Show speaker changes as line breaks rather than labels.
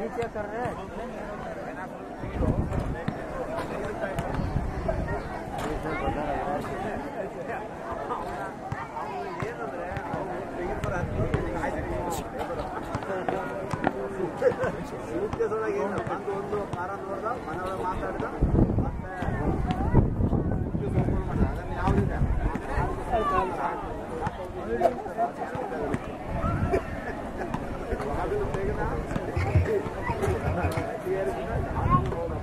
नीचे कर रहे हैं
ಸೂಟ್ಕೇಸ್ ಒಳಗೆ ಏನು ಬಂದು ಒಂದು ಕಾರ ನೋಡ್ದ ಮನೆ ಒಳಗೆ ಮಾತಾಡ್ದ ಮತ್ತೆ suitcase open ಮಾಡ್ದ. ಅದನ್ನ ಯಾವ್ದಿದೆ ಅದು ತೆಗೆದ Enrollment.